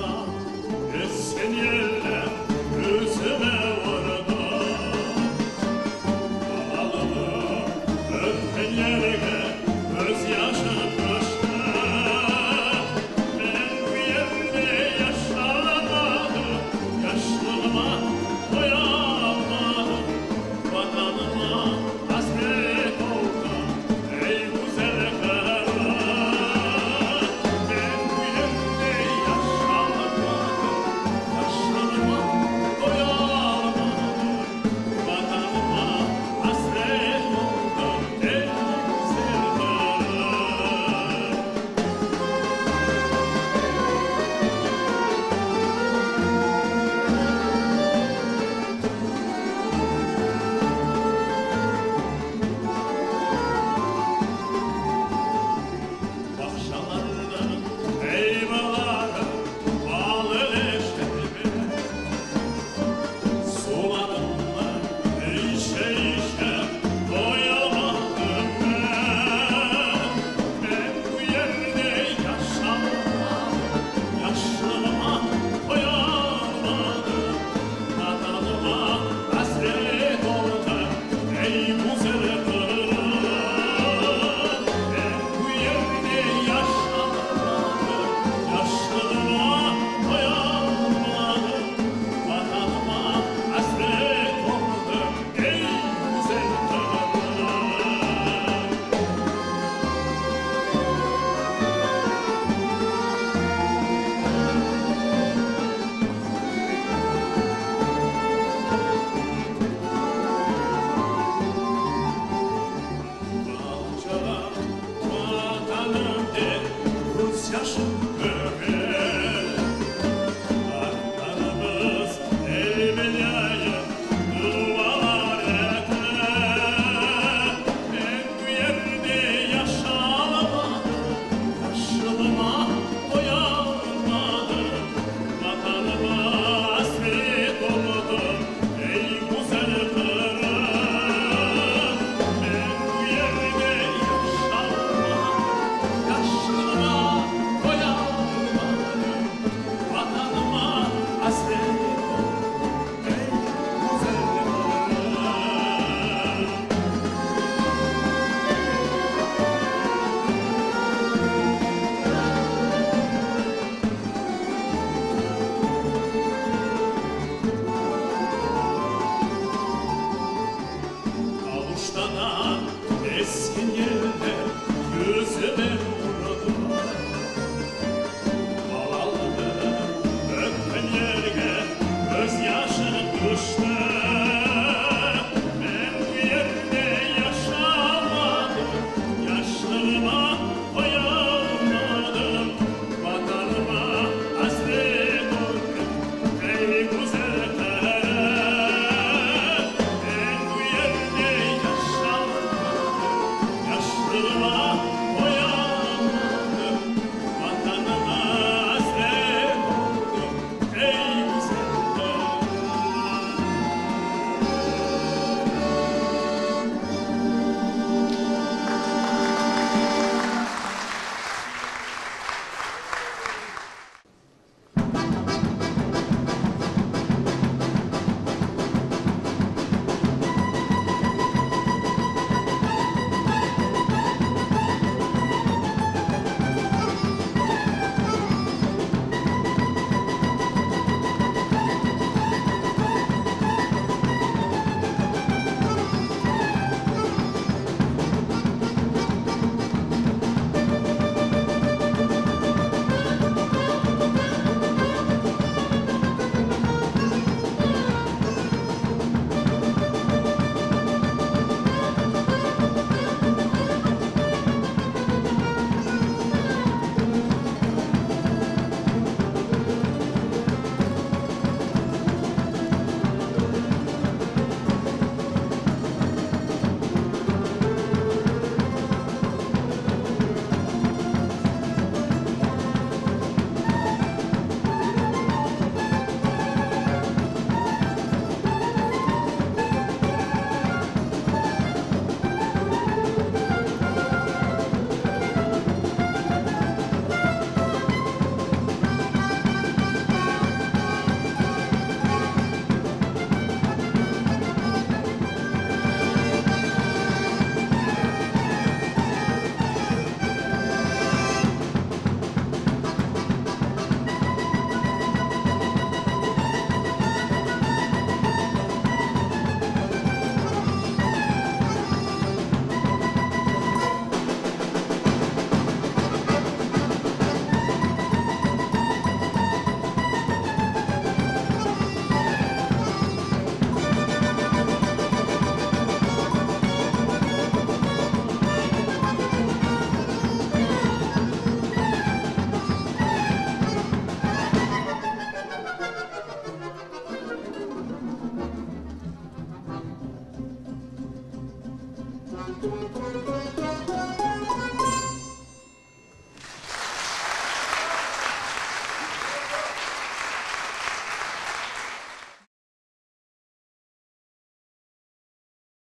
love. Krishna.